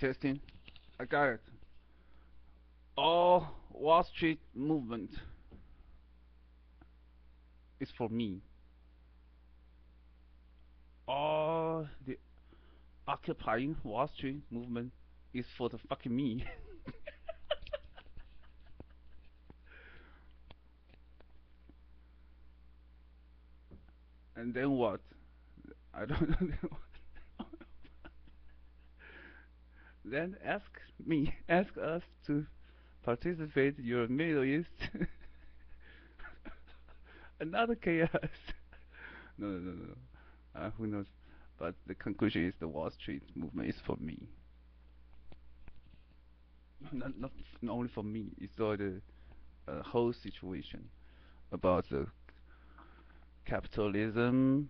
testing. I got it. All Wall Street movement is for me. All the occupying Wall Street movement is for the fucking me. and then what? I don't know. Then ask me, ask us to participate your Middle East. Another chaos. no, no, no, no. Uh, who knows? But the conclusion is the Wall Street movement is for me. Not, not, not only for me, it's all the uh, whole situation about the capitalism